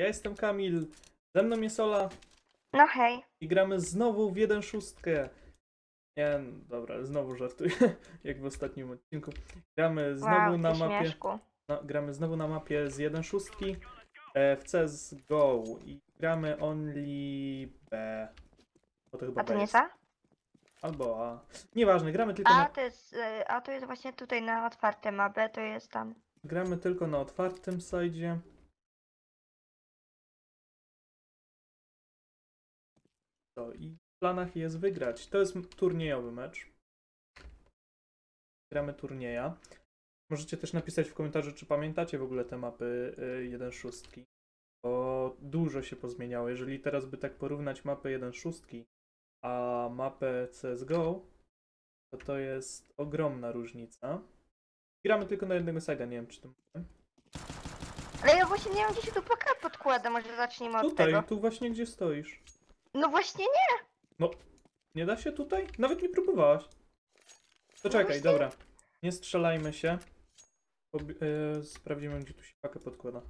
Ja jestem Kamil, ze mną jest Ola No hej. i gramy znowu w 1.6. Nie, no dobra, znowu żartuję, jak w ostatnim odcinku. Gramy znowu wow, na ty mapie, śmieszku. no, gramy znowu na mapie z 1.6 e, w CSGO i gramy only B. Bo to chyba A to B nie jest. za? Albo A. Nieważne, gramy tylko A na, to jest, y, a to jest właśnie tutaj na otwartym, a B to jest tam. gramy tylko na otwartym sajdzie. To i w planach jest wygrać. To jest turniejowy mecz. Gramy turnieja. Możecie też napisać w komentarzu, czy pamiętacie w ogóle te mapy y, 1.6. Bo dużo się pozmieniało. Jeżeli teraz by tak porównać mapę 1.6, a mapę CSGO, to to jest ogromna różnica. Gramy tylko na jednego saga, nie wiem czy to mówię. Ale ja właśnie nie wiem, gdzie się tu plaka podkłada, może zacznijmy od Tutaj, tego. tu właśnie gdzie stoisz. No właśnie nie. Nie da się tutaj? Nawet nie próbowałaś. To czekaj, właśnie- dobra. Nie strzelajmy się. Pobi- e, sprawdzimy, gdzie tu się pakę podkłada.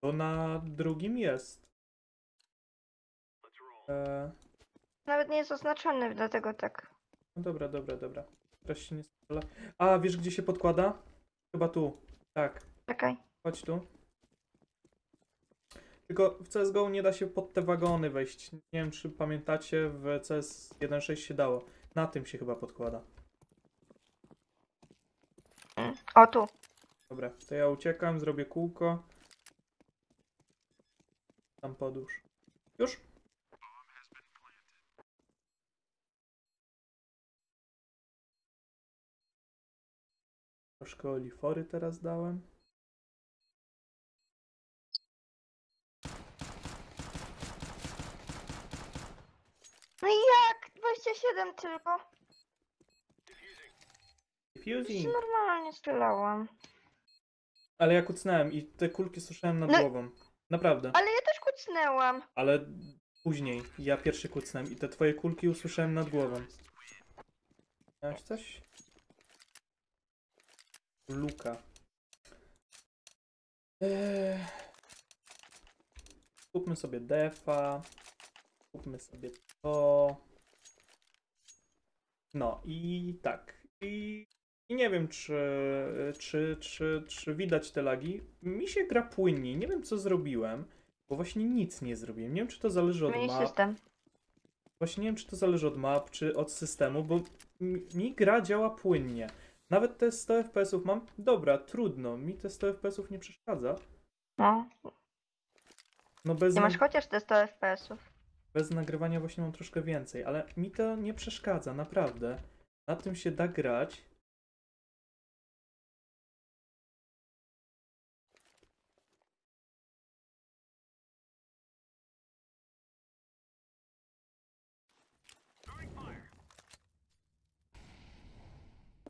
To na drugim jest. E, Nawet nie jest oznaczony, dlatego tak. no dobra, dobra, dobra. Teraz się nie strzela. A, wiesz gdzie się podkłada? Chyba tu. Tak. Czekaj. Chodź tu. Tylko w CSGO nie da się pod te wagony wejść. Nie wiem, czy pamiętacie, w CS 1.6 się dało. Na tym się chyba podkłada. O tu. Dobra, to ja uciekam, zrobię kółko. Tam podłóż. Już? Troszkę olifory teraz dałem. No i jak? 27 tylko. Już Diffusing. normalnie strzelałam. Ale ja kucnąłem i te kulki słyszałem nad No- głową. Naprawdę. Ale ja też kucnęłam. Ale później. Ja pierwszy kucnąłem i te twoje kulki usłyszałem nad głową. Miałeś coś? Luka. Eee. Kupmy sobie defa. Kupmy sobie to. No i tak. I, i nie wiem, czy, czy, czy, czy widać te lagi. Mi się gra płynniej. Nie wiem, co zrobiłem. Bo właśnie nic nie zrobiłem. Nie wiem, czy to zależy od map. system. Właśnie nie wiem, czy to zależy od map, czy od systemu, bo mi, mi gra działa płynnie. Nawet te 100 FPS-ów mam. Dobra, trudno. Mi te 100 FPS-ów nie przeszkadza. No. No bez, Nie masz chociaż te 100 FPS-ów. Bez nagrywania właśnie mam troszkę więcej, ale mi to nie przeszkadza, naprawdę. Na tym się da grać.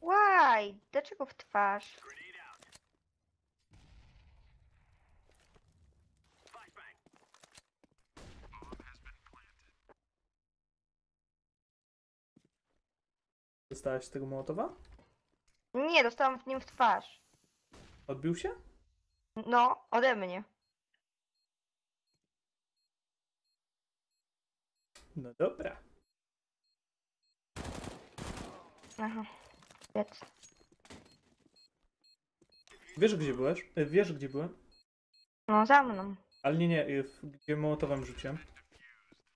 Why? Dlaczego w twarz? Dostałaś z tego mołotowa? Nie, dostałam w nim w twarz. Odbił się? No, ode mnie. No dobra. Aha. Więc. Wiesz, gdzie byłeś? E, Wiesz, gdzie byłem? No, za mną. Ale nie, nie, e, w- gdzie mołotowem rzuciłem.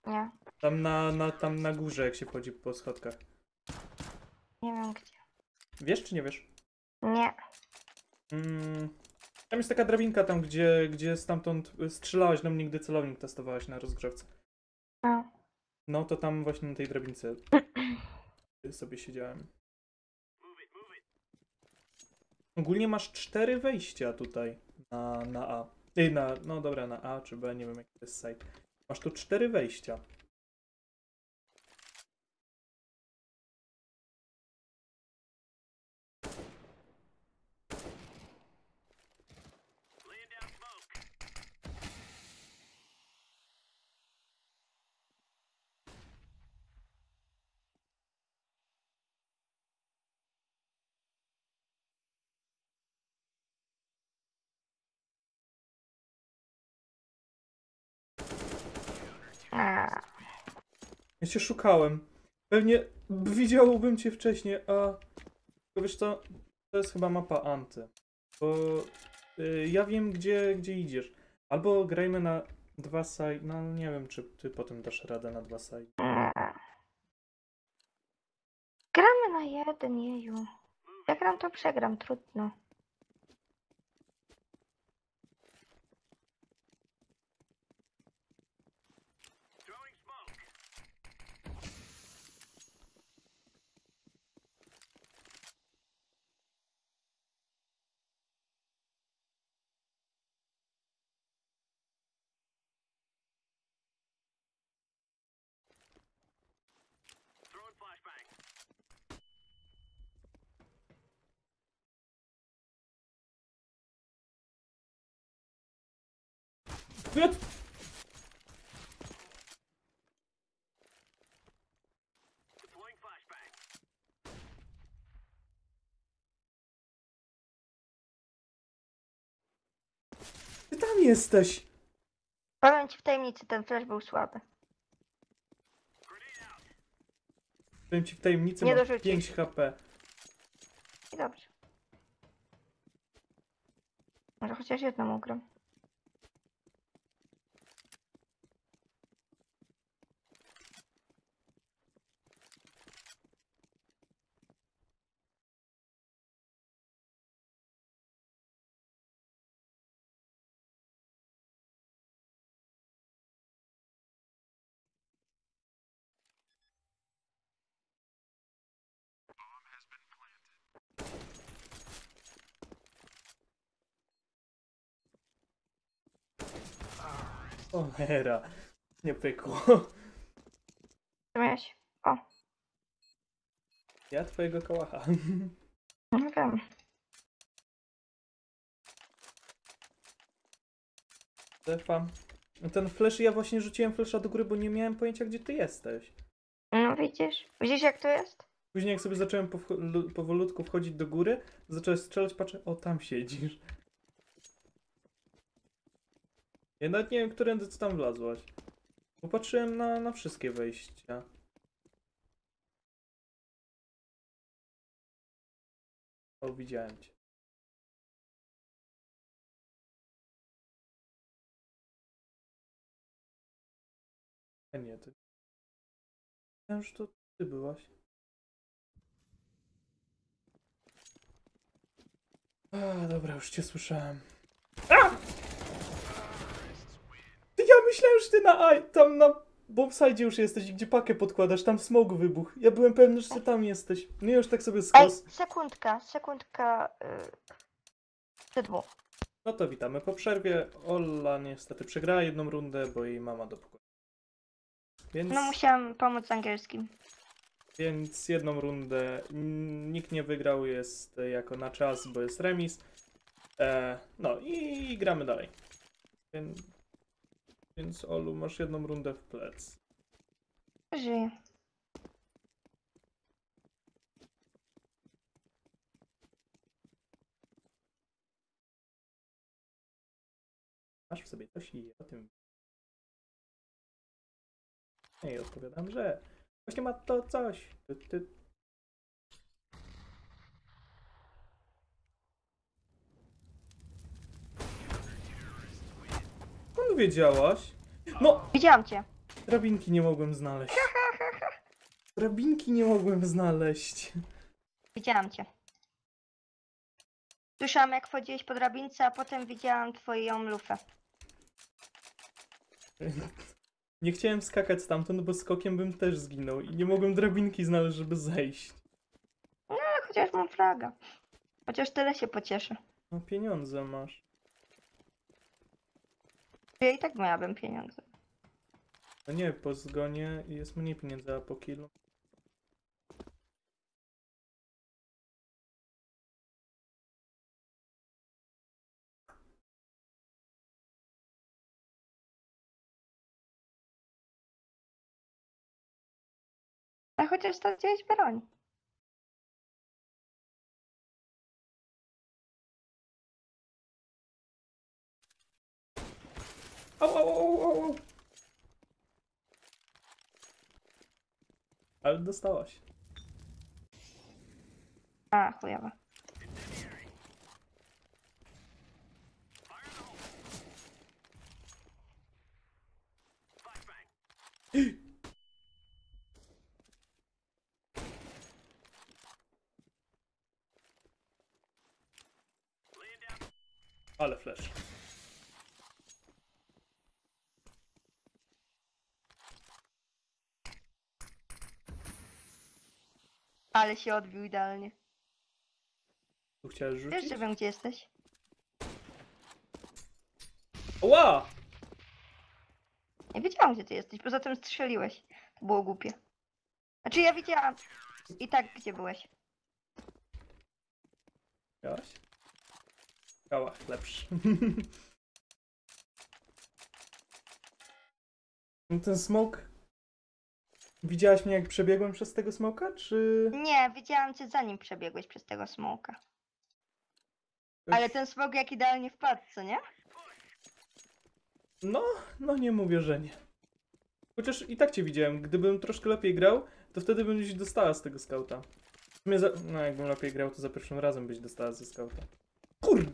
Nie. Tam na, na, tam na górze, jak się wchodzi po schodkach. Nie wiem gdzie. Wiesz, czy nie wiesz? Nie. Mm, tam jest taka drabinka tam, gdzie, gdzie stamtąd strzelałaś do mnie, gdy celownik testowałaś na rozgrzewce. No. No to tam właśnie na tej drabince sobie siedziałem. Ogólnie masz cztery wejścia tutaj na, na A. Ej, na, no dobra, na A czy B, nie wiem jaki to jest site. Masz tu cztery wejścia. Ja cię szukałem. Pewnie widziałbym cię wcześniej, a... Wiesz co? To jest chyba mapa Anty. Bo y, ja wiem, gdzie, gdzie idziesz. Albo grajmy na dwa side... No nie wiem, czy ty potem dasz radę na dwa side. Gramy na jeden, jeju. Jak gram, to przegram, trudno. Ty tam jesteś! Powiem ci w tajemnicy, ten flash był słaby. Powiem ci w tajemnicy, Nie mam dorzucisz. 5 HP. I dobrze. Może chociaż jedną ugram. O, hera. Nie pykło. Miałeś? Ja twojego kołacha. Nie wiem. Stefa. No Ten flash, ja właśnie rzuciłem flasha do góry, bo nie miałem pojęcia, gdzie ty jesteś. No widzisz? Widzisz jak to jest? Później jak sobie zacząłem powolutku wchodzić do góry, zacząłem strzelać, patrzę, o tam siedzisz. Ja nawet nie wiem, którędy ty tam wlazłaś. Popatrzyłem na, na wszystkie wejścia. O, widziałem cię. A nie, ty. Myślałem, że to ty byłaś. A, dobra, już cię słyszałem. A! Ty, Ja myślałem, że ty na tam na bombsite już jesteś, gdzie pakę podkładasz, tam smog wybuch. Ja byłem pewny, że ty tam jesteś. No i już tak sobie Ej, skos. sekundka, sekundka. Yy, dwóch. No to witamy po przerwie. Ola niestety przegrała jedną rundę, bo jej mama do pokoju. Więc, No musiałam pomóc z angielskim. więc jedną rundę nikt nie wygrał, jest jako na czas, bo jest remis. E, no i gramy dalej. Więc, więc Olu, masz jedną rundę w plec. Żyję. Masz w sobie coś i o tym. I odpowiadam, że właśnie ma to coś. Ty, ty. Wiedziałaś? No, Widziałam cię. drabinki nie mogłem znaleźć. Drabinki nie mogłem znaleźć. Widziałam cię. Słyszałam jak wchodziłeś po drabince, a potem widziałam twoją lufę. Nie chciałem skakać stamtąd, bo skokiem bym też zginął i nie mogłem drabinki znaleźć, żeby zejść. Ale chociaż mam fraga. Chociaż tyle się pocieszę. No pieniądze masz. Ja i tak miałabym pieniądze. No nie, po zgonie jest mniej pieniędzy, a po kilu. A chociaż to gdzieś broń. Au, au, au, au, au. Ale dostałaś. A, chujowa. Ale flash. Ale się odbił idealnie. Tu chciałeś Wiesz, rzucić? że wiem gdzie jesteś? Ła! Nie wiedziałam gdzie ty jesteś, poza tym strzeliłeś. To było głupie. Znaczy ja widziałam i tak gdzie byłeś. Miałaś? Kałach lepszy. No ten smoke. Widziałaś mnie jak przebiegłem przez tego smoka, czy... Nie, widziałam cię zanim przebiegłeś przez tego smoka. Ale ten smok jak idealnie wpadł, co nie? No, no nie mówię, że nie. Chociaż i tak cię widziałem. Gdybym troszkę lepiej grał, to wtedy bym gdzieś dostała z tego skauta. Za... No, jakbym lepiej grał, to za pierwszym razem byś dostała ze skauta. Kur...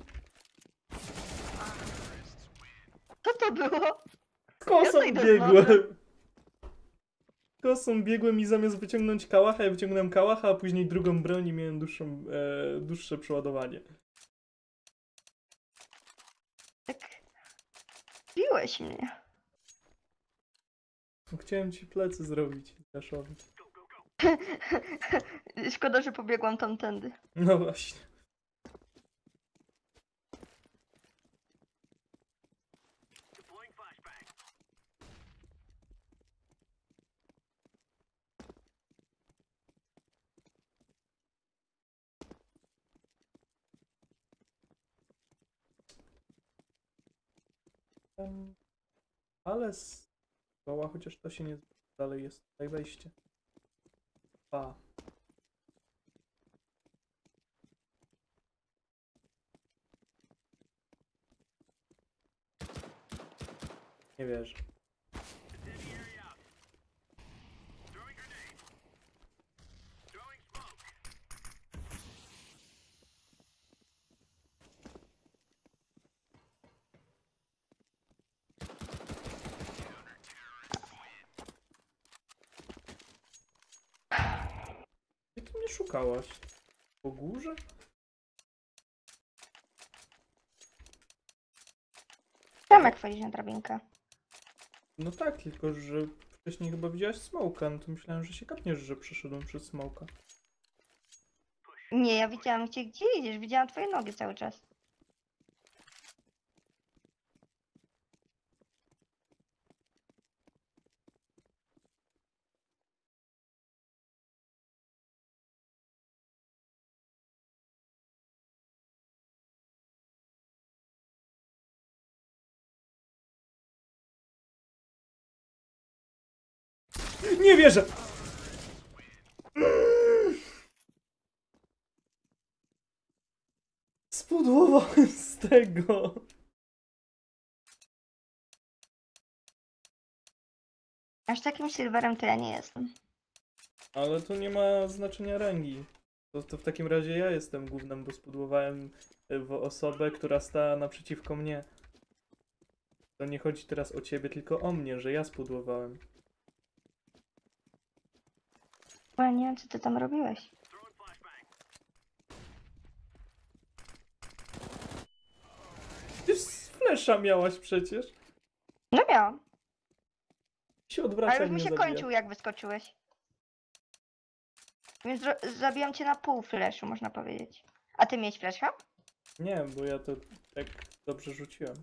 Co to było? Kosą Ja z biegłem. Kosą biegłem i zamiast wyciągnąć kałacha, ja wyciągnąłem kałacha, a później drugą broń i miałem dłuższą, e, dłuższe przeładowanie. Tak. Biłeś mnie. Chciałem ci plecy zrobić, Daszowi. Szkoda, że pobiegłam tamtędy. No właśnie. Em, Ale z koła, chociaż to się nie dalej jest tutaj wejście. Pa. Nie wierzę. Gdzie ty mnie szukałaś? Po górze? Tomek wchodzisz na drabinkę. No tak, tylko że wcześniej chyba widziałaś smoka, no to myślałem, że się kapniesz, że przeszedłem przez smoka. Nie, ja widziałam cię gdzie idziesz, widziałam twoje nogi cały czas. Nie wierzę! Spudłowałem z tego. Aż takim silverem to ja nie jestem. Ale to nie ma znaczenia rangi. To, to w takim razie ja jestem głównym, bo spudłowałem e, w osobę, która stała naprzeciwko mnie. To nie chodzi teraz o ciebie, tylko o mnie, że ja spudłowałem. Bo ja nie wiem co ty tam robiłeś. Z flesza miałaś przecież. No miałam. Się odwraca Ale już mi się kończył jak wyskoczyłeś. Więc zabijam cię na pół flashu, można powiedzieć. A ty miałeś flasha? Nie, bo ja to tak dobrze rzuciłem.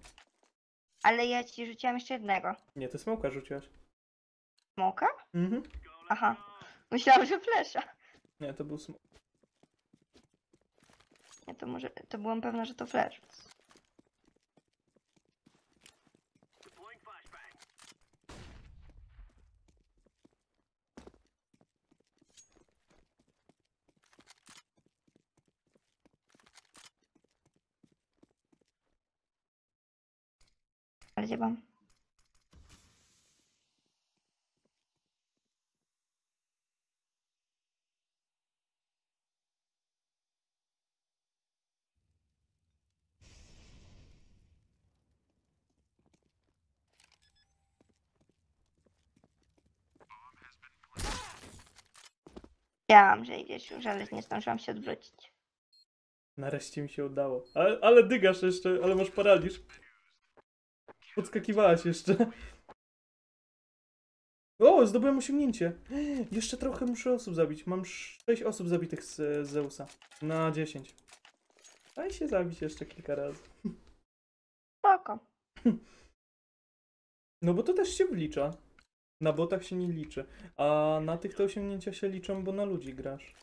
Ale ja ci rzuciłam jeszcze jednego. Nie, ty smoka rzuciłaś. Smoka? Mhm. Aha. Myślałam, że flasha. Nie, to był smok. Nie, to może, to byłam pewna, że to flash. Ale gdzie mam? Wiedziałam, że idziesz już, ale nie zdążyłam się odwrócić. Nareszcie mi się udało. Ale, ale dygasz jeszcze, ale masz paraliż. Podskakiwałaś jeszcze. O, zdobyłem osiągnięcie. Jeszcze trochę muszę osób zabić. Mam 6 osób zabitych z, z Zeusa. Na 10. Daj się zabić jeszcze kilka razy. Spoko. No bo to też się wlicza. Na botach się nie liczy. A na tych te osiągnięcia się liczą, bo na ludzi grasz.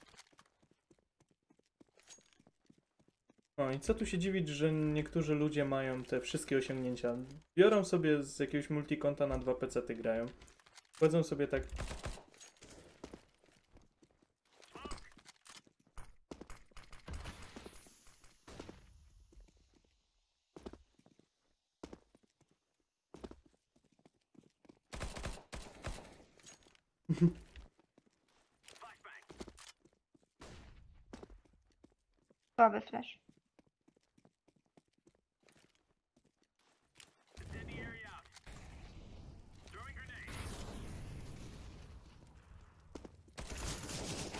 No i co tu się dziwić, że niektórzy ludzie mają te wszystkie osiągnięcia. Biorą sobie z jakiegoś multikonta na dwa pecety grają. Wchodzą sobie tak. Słaby flash.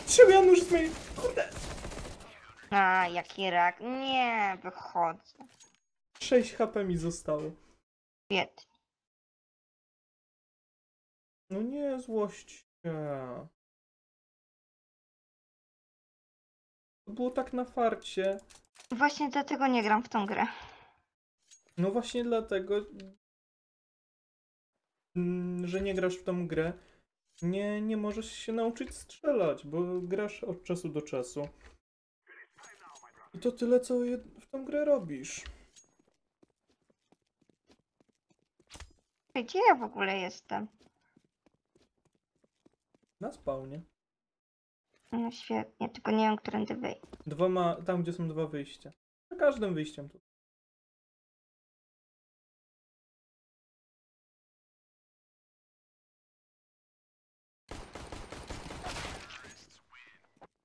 Trzeba zmienić. Kurde. A, jaki rak. Nie, wychodzę. 6 HP mi zostało. Biedny. No nie, złość. To było tak na farcie. Właśnie dlatego nie gram w tą grę. No właśnie dlatego, mm, że nie grasz w tą grę, nie, nie możesz się nauczyć strzelać, bo grasz od czasu do czasu. I to tyle, co w tą grę robisz. Gdzie ja w ogóle jestem? Na spawnie. No świetnie, tylko nie wiem, którędy wyjść. Dwoma, tam gdzie są dwa wyjścia. Za każdym wyjściem tu.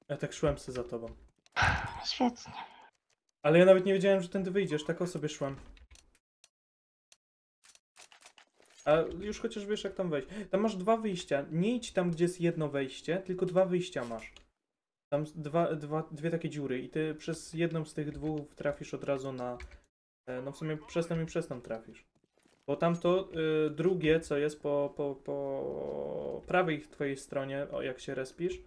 Ja tak szłem se za tobą. Świetnie. Ale ja nawet nie wiedziałem, że tędy wyjdziesz, tak o sobie szłem. A już chociaż wiesz jak tam wejść. Tam masz dwa wyjścia. Nie idź tam, gdzie jest jedno wejście, tylko dwa wyjścia masz. Tam dwa, dwa, dwie takie dziury i ty przez jedną z tych dwóch trafisz od razu na... e, No w sumie przez tam i przez tam trafisz. Bo tamto y, drugie, co jest po, po, po prawej twojej stronie, o, jak się respisz,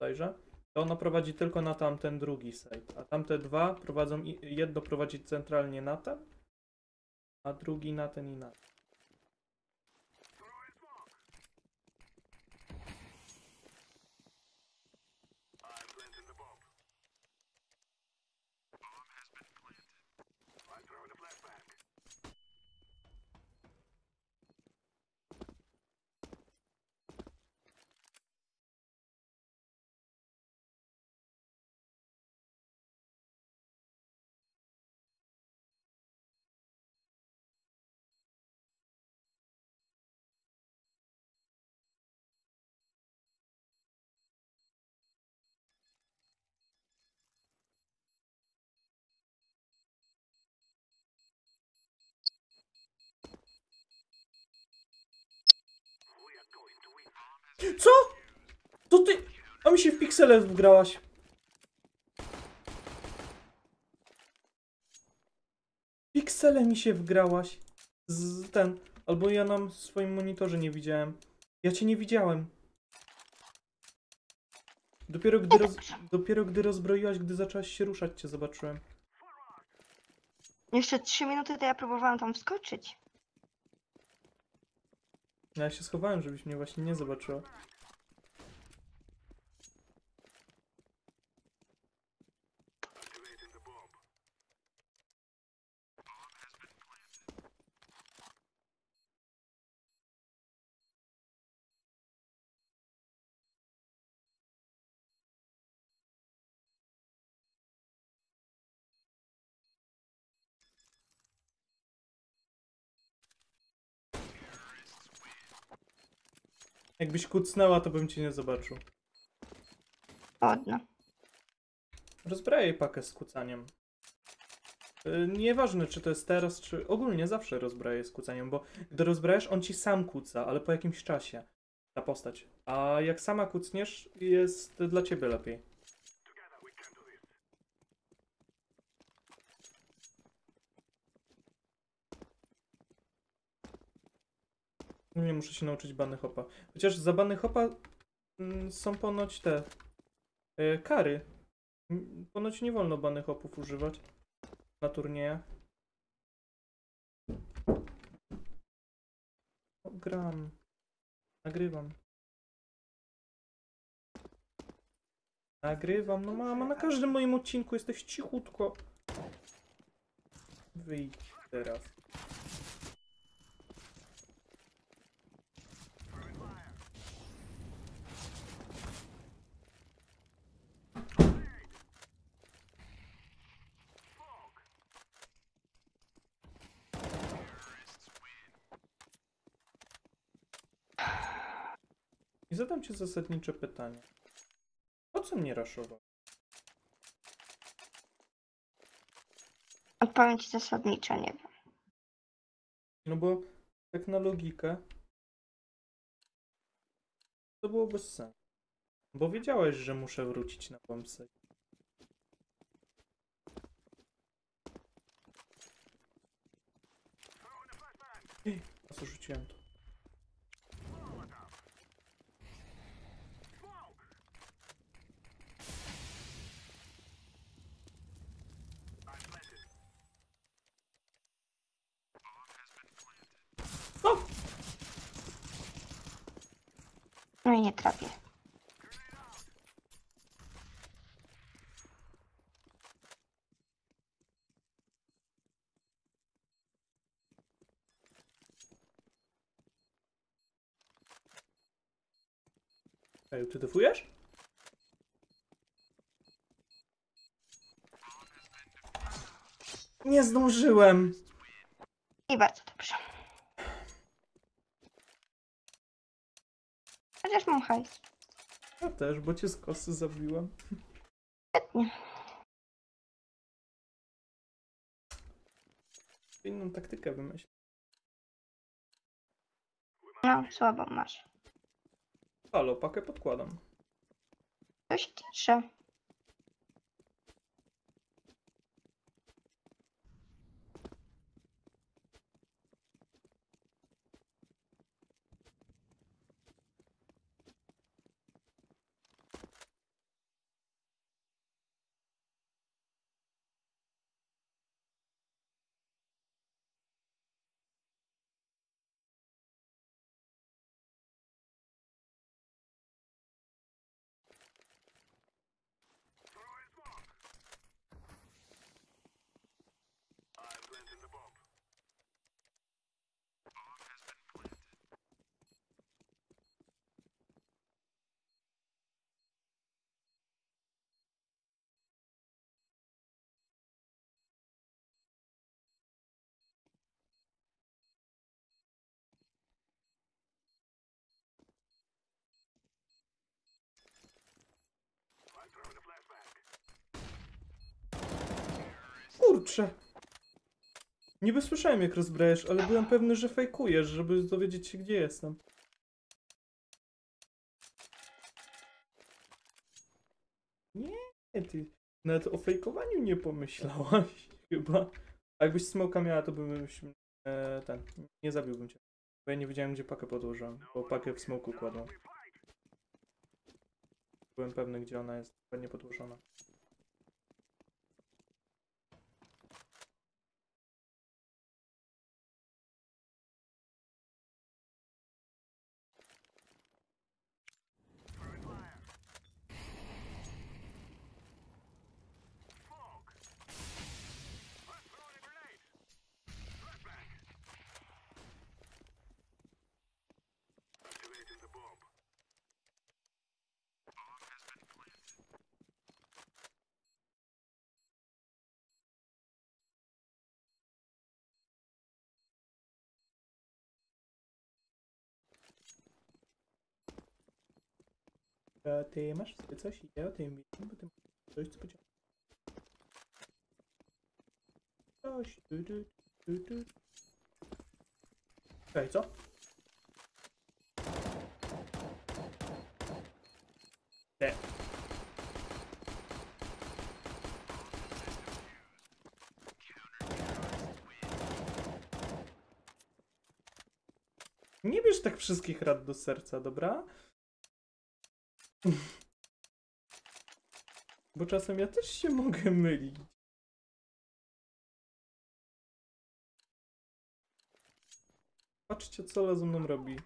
dajże, to ono prowadzi tylko na tamten drugi site. A tamte dwa prowadzą, jedno prowadzi centralnie na ten, a drugi na ten i na ten. Co? To ty... A mi się w piksele wgrałaś. Piksele mi się wgrałaś. Z ten... Albo ja na swoim monitorze nie widziałem. Ja cię nie widziałem. Dopiero gdy, roz... Dopiero gdy rozbroiłaś, gdy zaczęłaś się ruszać, cię zobaczyłem. Jeszcze trzy minuty, to ja próbowałam tam wskoczyć. No ja się schowałem, żebyś mnie właśnie nie zobaczyła. Jakbyś kucnęła, to bym cię nie zobaczył. Ładno. Rozbrajaj pakę z kucaniem. Yy, Nieważne, czy to jest teraz, czy ogólnie zawsze rozbraję z kucaniem, bo gdy rozbrajesz, on ci sam kuca, ale po jakimś czasie. ta postać. A jak sama kucniesz, jest dla ciebie lepiej. Nie muszę się nauczyć bany hopa. Chociaż za bany hopa mm, są ponoć te e, kary. Ponoć nie wolno bany hopów używać na turniejach. O, gram. Nagrywam. Nagrywam, no mama, na każdym moim odcinku jesteś cichutko. Wyjdź teraz. I zadam ci zasadnicze pytanie. Po co mnie raszował? Odpowiem ci zasadniczo, nie wiem. No bo tak na logikę to było bez sensu. Bo wiedziałeś, że muszę wrócić na bombsite. Ej, po co rzuciłem to? O! No i nie trafię. Ej, ty defujesz? Nie zdążyłem! I bardzo dobrze. Chociaż mam hajs. Ja też, bo cię z kosy zabiłem. Świetnie. Inną taktykę wymyśl. No, słabą masz. Halo, pakę podkładam. To się. Kurczę! Niby słyszałem jak rozbrajesz, ale byłem pewny, że fejkujesz, żeby dowiedzieć się gdzie jestem. Nie, ty nawet o fejkowaniu nie pomyślałaś chyba. A jakbyś smoka miała, to bym e, ten, nie zabiłbym cię. Bo ja nie wiedziałem gdzie pakę podłożyłem, bo pakę w smoku kładłem. Byłem pewny gdzie ona jest, ładnie podłożona. A ty masz sobie coś? Ja o tym wiem, bo ty coś, co powiedział. Coś, tu, tu, tu, tu. Ej, co? Te. Nie bierz tak wszystkich rad do serca, dobra? Bo czasem ja też się mogę mylić. Patrzcie, co Ola ze mną robi.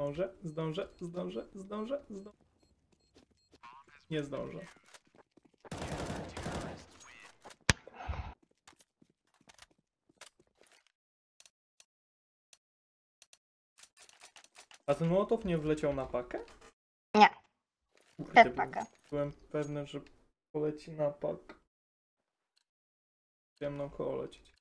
Zdążę, zdążę, zdążę, zdążę, zdążę. Nie zdążę. A ten mołotow nie wleciał na pakę? Nie. Przed byłem- pakę. Byłem pewny, że poleci na pak. Chciałem naokoło lecieć.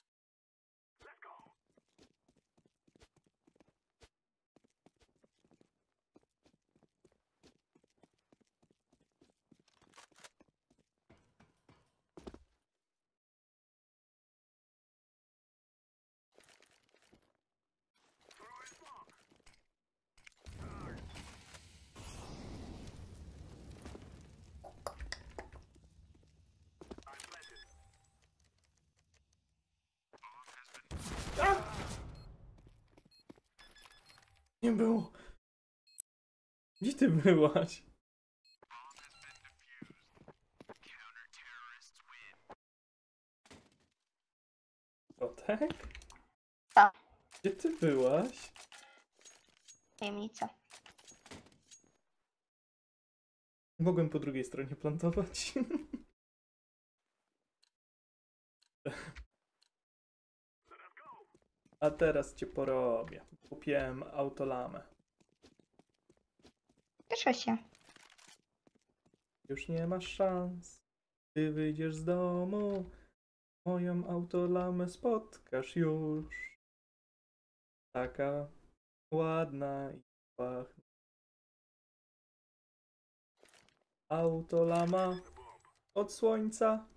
A! Nie było. Gdzie ty byłaś? Kotek? Tak. Gdzie ty byłaś? Tajemnica. Mogłem po drugiej stronie plantować. A teraz cię porobię. Kupiłem autolamę. Cieszę się. Już nie masz szans. Ty wyjdziesz z domu. Moją autolamę spotkasz już. Taka ładna i pachna. Autolama od słońca.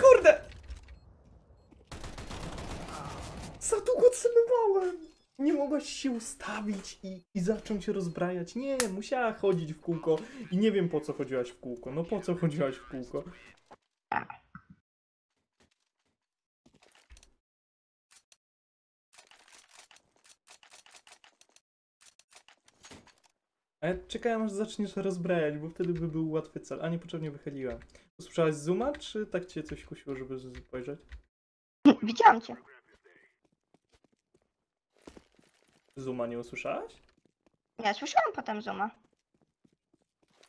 Kurde! Za długo celowałem! Się ustawić i, i zacząć się rozbrajać. Nie, musiała chodzić w kółko. I nie wiem po co chodziłaś w kółko. No po co chodziłaś w kółko? A ja czekałem aż zaczniesz rozbrajać, bo wtedy by był łatwy cel. A niepotrzebnie wychyliłem. Usłyszałaś zooma, czy tak cię coś kusiło, żeby spojrzeć? Widziałam cię. Zooma nie usłyszałaś? Ja słyszałam potem Zuma.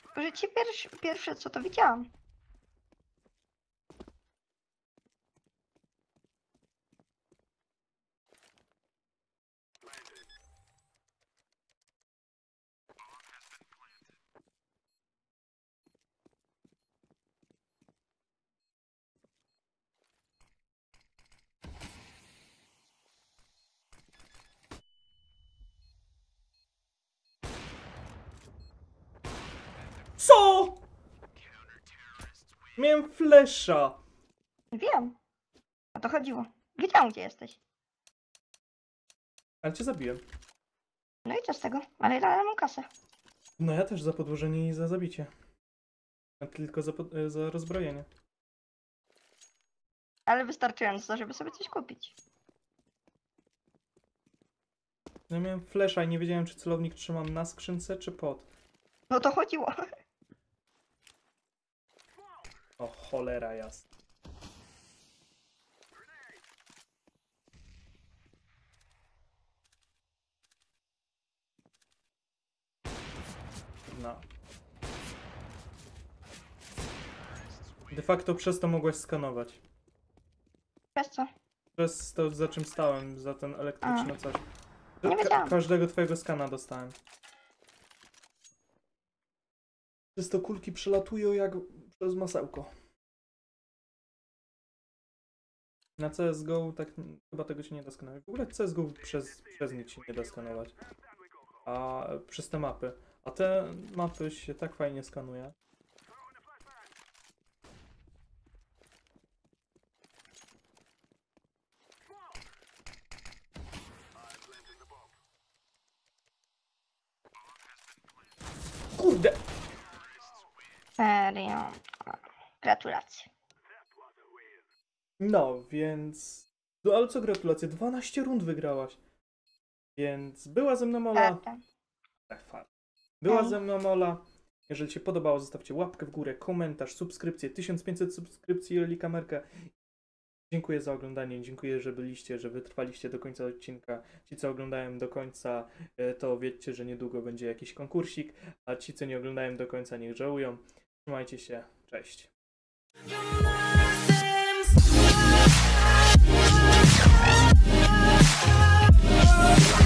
Tylko, że ci pierwsze, pierwsze co to widziałam. Co? Miałem flesza. Wiem. O to chodziło. Wiedziałam gdzie jesteś. Ale cię zabiłem. No i co z tego? Ale dalej mam kasę. No ja też za podłożenie i za zabicie. A tylko za, e, za rozbrojenie. Ale wystarczająco, żeby sobie coś kupić. Ja miałem flesza i nie wiedziałem, czy celownik trzymam na skrzynce, czy pod. No to chodziło. O cholera jasna. No. De facto przez to mogłaś skanować. Przez co? Przez to, za czym stałem, za ten elektryczny coś. Nie Ka- wiedziałam. każdego twojego skana dostałem. Przez to kulki przelatują jak przez masełko. Na CSGO tak chyba tego się nie da skanować. W ogóle CSGO przez, przez nic się nie da skanować. A przez te mapy. A te mapy się tak fajnie skanuje. Kurde! Serio. Gratulacje. No, więc. No ale co gratulacje? 12 rund wygrałaś. Więc była ze mną Ola. Tak. Była Ej. ze mną Ola. Jeżeli się podobało, zostawcie łapkę w górę, komentarz, subskrypcję. 1500 subskrypcji, Oli Kamerka. Dziękuję za oglądanie, dziękuję, że byliście, że wytrwaliście do końca odcinka. Ci, co oglądają do końca, e, to wiedzcie, że niedługo będzie jakiś konkursik, a ci, co nie oglądają do końca, niech żałują. Trzymajcie się, cześć. Nothing.